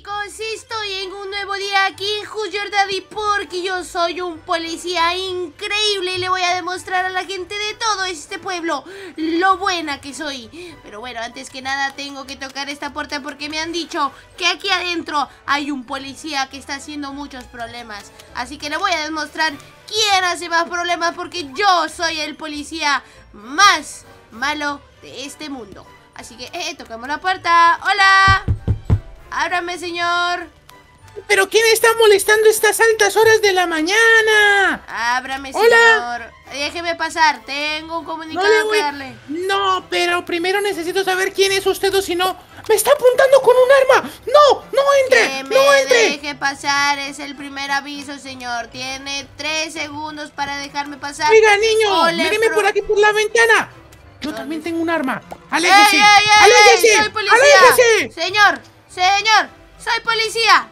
chicos, estoy en un nuevo día aquí en Who's Your Daddy porque yo soy un policía increíble y le voy a demostrar a la gente de todo este pueblo lo buena que soy. Pero bueno, antes que nada tengo que tocar esta puerta porque me han dicho que aquí adentro hay un policía que está haciendo muchos problemas. Así que le voy a demostrar quién hace más problemas porque yo soy el policía más malo de este mundo. Así que, eh, tocamos la puerta. ¡Hola! Ábrame, señor. ¿Pero quién está molestando estas altas horas de la mañana? Ábrame, Hola. señor. Déjeme pasar. Tengo un comunicado voy- que darle. No, pero primero necesito saber quién es usted o si no... ¡Me está apuntando con un arma! ¡No! ¡No Que entre! me ¡No entre! deje pasar. Es el primer aviso, señor. Tiene tres segundos para dejarme pasar. Oiga, niño, míreme pro- por aquí por la ventana. Yo también tengo un arma. ¡Ey, ¡Aléjese! ¡Aléjese! ¡Soy policía! ¡Aléjese! Señor, señor, soy policía.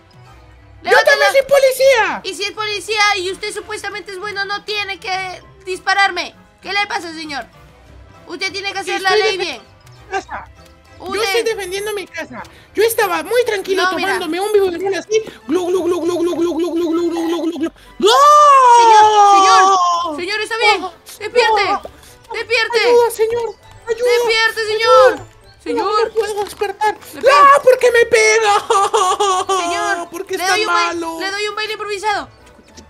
¡Yo también soy policía! Y si es policía y usted supuestamente es bueno, no tiene que dispararme. ¿Qué le pasa, señor? Usted tiene que hacer la Estoy ley defe- bien. Casa. Yo estoy defendiendo mi casa. Yo estaba muy tranquilo No, mira. tomándome un biberón así. Glu, glu, glu, glu, puedo despertar. ¡No! ¿Por qué me pega? señor, ¿Por qué le está malo? le doy un baile improvisado.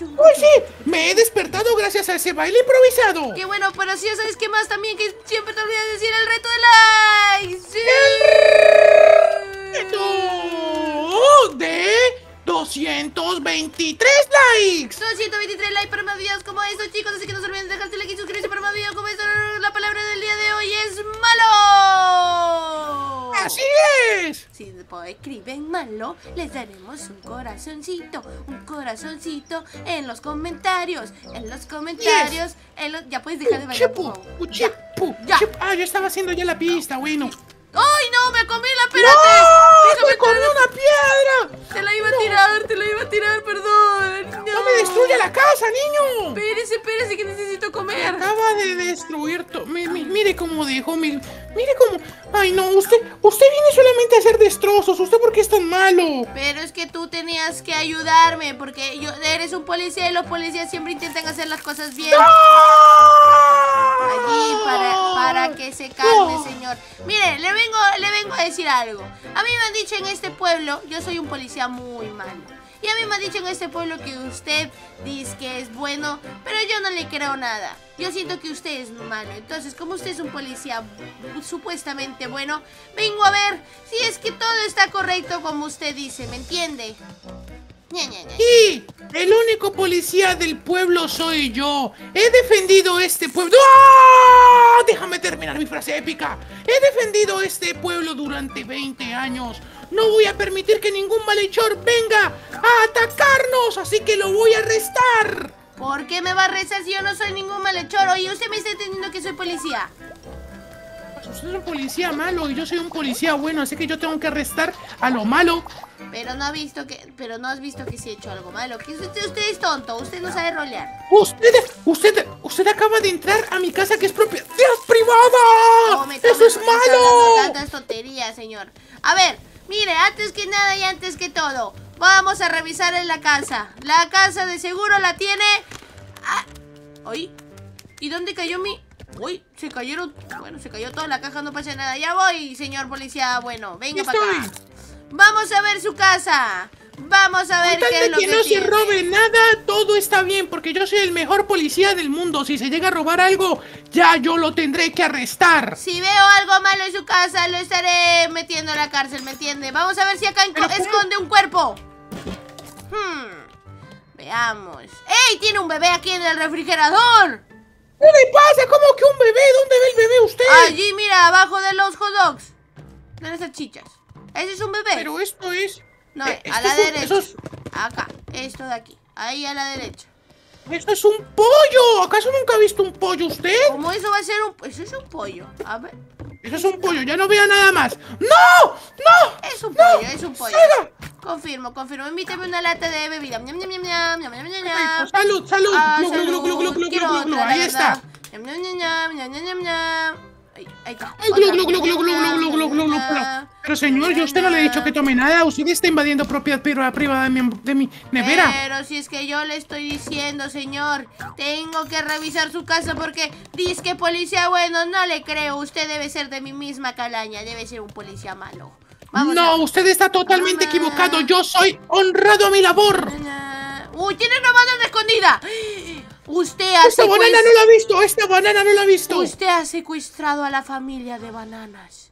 ¡Uy, sí! Me he despertado gracias a ese baile improvisado. Qué bueno, pero si ya sabes qué más también, que siempre te olvidas de decir el reto de likes. ¡Sí! ¡Reto de 223 likes! 223 likes para más videos como estos, chicos. Así que no se olviden de dejarse like y suscribirse para más videos después escriben malo, les daremos un corazoncito, un corazoncito en los comentarios, en los comentarios, en los... Ya puedes dejar de bailar, por favor. Ya. Ah, yo estaba haciendo ya la pista, bueno. ¡Ay, no! ¡Me comí la ¡No! pirata! ¡Me comió una piedra! Te la iba a tirar, te la iba a tirar, perdón. No, ¡No me destruya la casa, niño! Espérese, espérese, que necesito comer. Acaba de destruir todo. mire cómo dejó mi. Mire cómo. Ay, no, usted. Usted viene solamente a hacer destrozos. ¿Usted por qué es tan malo? Pero es que tú tenías que ayudarme, porque yo eres un policía y los policías siempre intentan hacer las cosas bien. Allí para, para que se calme, No. señor. Mire, le vengo, le vengo a decir algo. A mí me han dicho en este pueblo, yo soy un policía muy malo. Y a mí me han dicho en este pueblo que usted dice que es bueno, pero yo no le creo nada. Yo siento que usted es malo. Entonces, como usted es un policía supuestamente bueno, vengo a ver si es que todo está correcto como usted dice, ¿me entiende? Y el único policía del pueblo soy yo. He defendido este pueblo. ¡Ah! Déjame terminar mi frase épica. He defendido este pueblo durante 20 años. No voy a permitir que ningún malhechor venga a atacarnos, así que lo voy a arrestar. ¿Por qué me va a rezar si yo no soy ningún malhechor? Oye, usted me está entendiendo que soy policía. Usted es un policía malo y yo soy un policía bueno, así que yo tengo que arrestar a lo malo. Pero no ha visto que, pero no has visto que sí he hecho algo malo. Que usted, usted es tonto, usted no sabe rolear. Usted, usted, usted acaba de entrar a mi casa que es propiedad privada. Tome, ¡Eso es malo! Tantas tonterías, señor. A ver, mire, antes que nada y antes que todo, vamos a revisar en la casa. La casa de seguro la tiene. Ah, ¿Oí? ¿Y dónde cayó mi.? Uy, se cayeron. Bueno, se cayó toda la caja, no pasa nada. Ya voy, señor policía. Bueno, venga para acá. Vamos a ver su casa. Vamos a ver Con qué es lo que que no se robe nada, todo está bien, porque yo soy el mejor policía del mundo. Si se llega a robar algo, ya yo lo tendré que arrestar. Si veo algo malo en su casa, lo estaré metiendo a la cárcel, ¿me entiende? Vamos a ver si acá esconde un cuerpo. Hmm. Veamos. ¡Ey! Tiene un bebé aquí en el refrigerador. ¿Qué le pasa? ¿Cómo que un bebé? ¿Dónde ve el bebé usted? Allí, mira, abajo de los hot dogs. De las salchichas. Ese es un bebé. Pero esto es... no, eh, a la es un- derecha. eso es- Acá. Esto de aquí. Ahí a la derecha. Esto es un pollo. ¿Acaso nunca ha visto un pollo usted? ¿Cómo eso va a ser un... Eso es un pollo. A ver. Eso es un pollo, ya no vea nada más. ¡No! ¡No! Es un ¡No! pollo, es un pollo. ¡Salga! Confirmo, confirmo. Invítame una lata de bebida. ¡Salud, salud! Ah, Glu, salud. glu, glu, otra, Ahí está. ahí está. Pero señor, yo a usted no le he dicho que tome nada. Usted está invadiendo propiedad privada de mi, de mi nevera. Pero si es que yo le estoy diciendo, señor, tengo que revisar su casa porque dice que policía bueno, no le creo. Usted debe ser de mi misma calaña, debe ser un policía malo. no, usted está totalmente equivocado. Yo soy honrado a mi labor. Uy, tiene una banana escondida. Usted ha Esta banana no la ha visto, esta banana no la ha visto. Usted ha secuestrado a la familia de bananas.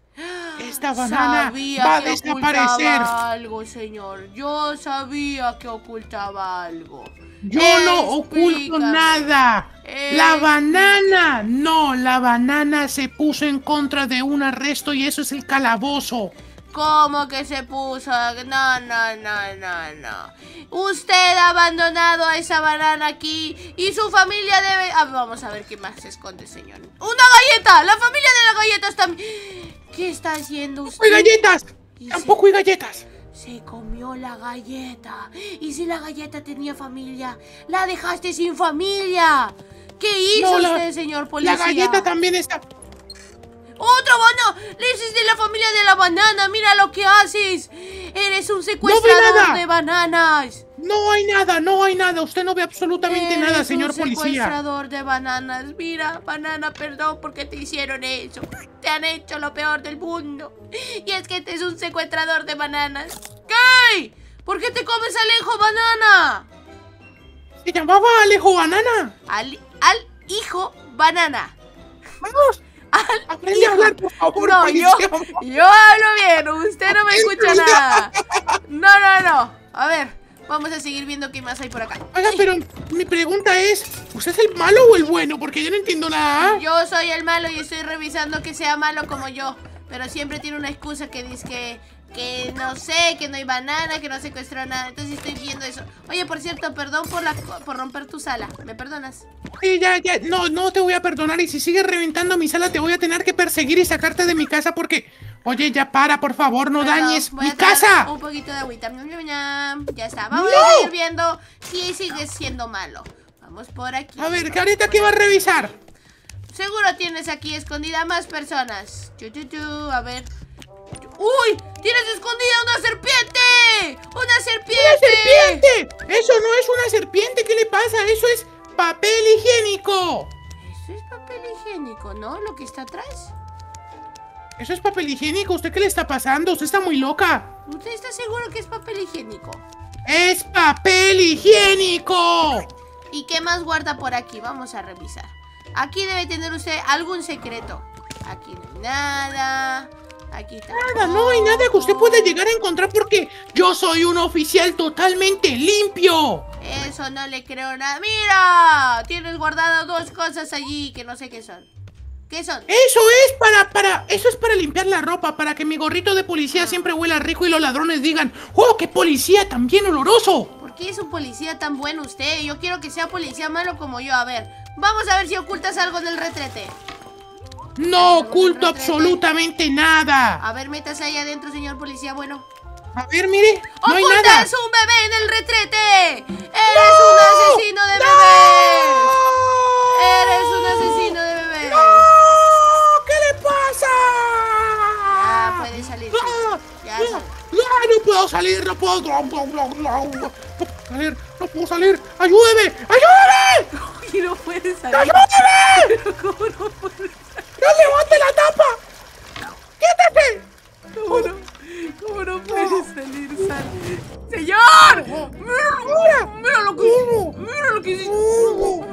Esta banana va a que desaparecer. algo, señor. Yo sabía que ocultaba algo. Yo no oculto nada. La banana. No, la banana se puso en contra de un arresto y eso es el calabozo. ¿Cómo que se puso? No, no, no, no, no. Usted ha abandonado a esa banana aquí y su familia debe... Ah, vamos a ver qué más se esconde, señor. ¡Una galleta! ¡La familia de las galletas también! ¿Qué está haciendo usted? ¡Hay galletas! ¡Tampoco hay galletas! Se comió la galleta. ¿Y si la galleta tenía familia? ¡La dejaste sin familia! ¿Qué hizo usted, señor policía? La galleta también está... ¡Otra banana! ¡Le de la familia de la banana! ¡Mira lo que haces! ¡Eres un secuestrador de bananas! No hay nada, no hay nada. Usted no ve absolutamente nada, señor policía. un secuestrador de bananas. Mira, banana, perdón porque te hicieron eso. Te han hecho lo peor del mundo. Y es que este es un secuestrador de bananas. ¿Qué? ¿Por qué te comes Alejo Banana? Se llamaba Alejo Banana. Al, al hijo Banana. Vamos, Aprende a hablar, por favor, no, yo, yo hablo bien, usted no me escucha nada. No, no, no. A ver, vamos a seguir viendo qué más hay por acá. Oiga, pero mi pregunta es, ¿usted es el malo o el bueno? Porque yo no entiendo nada. Yo soy el malo y estoy revisando que sea malo como yo. Pero siempre tiene una excusa que dice que que no sé, que no hay banana, que no secuestró nada. Entonces estoy viendo eso. Oye, por cierto, perdón por, la, por romper tu sala. ¿Me perdonas? Sí, ya, ya. No, no te voy a perdonar. Y si sigues reventando mi sala, te voy a tener que perseguir y sacarte de mi casa porque... Oye, ya para, por favor, no dañes mi casa. Un poquito de agüita. Ya está. Vamos a seguir viendo si sigue siendo malo. Vamos por aquí. A ver, Carita, ¿qué va a revisar? Seguro tienes aquí escondida más personas. A ver. ¡Uy! ¡Tienes escondida una serpiente! ¡Una serpiente! ¡Una serpiente! Eso no es una serpiente, ¿qué le pasa? Eso es papel higiénico. Eso es papel higiénico, ¿no? Lo que está atrás. Eso es papel higiénico. ¿Usted qué le está pasando? Usted está muy loca. ¿Usted está seguro que es papel higiénico? ¡Es papel higiénico! ¿Y qué más guarda por aquí? Vamos a revisar. Aquí debe tener usted algún secreto. Aquí no hay nada. Aquí está. Nada, no hay nada que usted pueda llegar a encontrar porque yo soy un oficial totalmente limpio. Eso no le creo nada. ¡Mira! Tienes guardado dos cosas allí que no sé qué son. ¿Qué son? Eso es para, para, eso es para limpiar la ropa, para que mi gorrito de policía ah. siempre huela rico y los ladrones digan, ¡Oh, qué policía tan bien oloroso! ¿Por qué es un policía tan bueno usted? Yo quiero que sea policía malo como yo. A ver, vamos a ver si ocultas algo en el retrete. No oculto absolutamente nada. A ver, métase ahí adentro, señor policía, bueno. A ver, mire, no hay nada. es un bebé en el retrete! ¡Eres un asesino de bebés! ¡Eres puedo salir, no puedo. No, no, no, no, salir, no puedo salir. ¡Ayúdeme! ¡Ayúdeme! Y no puede salir. ¡Ayúdeme! ¿Cómo no puede ¡No levante la tapa! ¡Quítate! ¿Cómo no? ¿Cómo no puede salir? Sal? ¡Señor! ¡Mira! ¡Mira lo que ¡Mira lo que hiciste!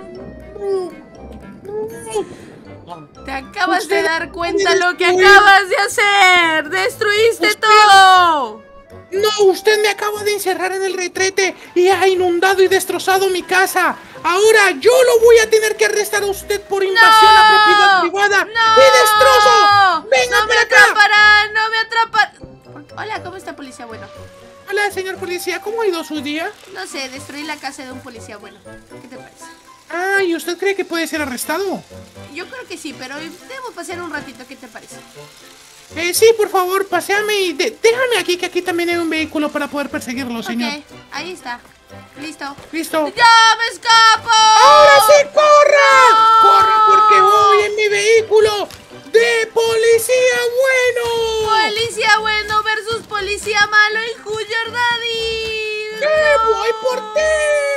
Te acabas de dar cuenta lo que acabas de hacer. ¡Destruiste todo! No, usted me acaba de encerrar en el retrete y ha inundado y destrozado mi casa. Ahora yo lo voy a tener que arrestar a usted por invasión a propiedad privada no, y destrozo. Venga no me atraparán, no me atraparán. Hola, ¿cómo está policía bueno? Hola, señor policía, ¿cómo ha ido su día? No sé, destruí la casa de un policía bueno. ¿Qué te parece? Ah, ¿y usted cree que puede ser arrestado? Yo creo que sí, pero debo pasar un ratito, ¿qué te parece? Eh, sí, por favor, paseame y de, déjame aquí, que aquí también hay un vehículo para poder perseguirlo, señor. Ok, ahí está. Listo. Listo. ¡Ya me escapo! ¡Ahora sí, corra! No. ¡Corra porque voy en mi vehículo de policía bueno! Policía bueno versus policía malo y Junior Daddy. ¡Sí, no. voy por ti!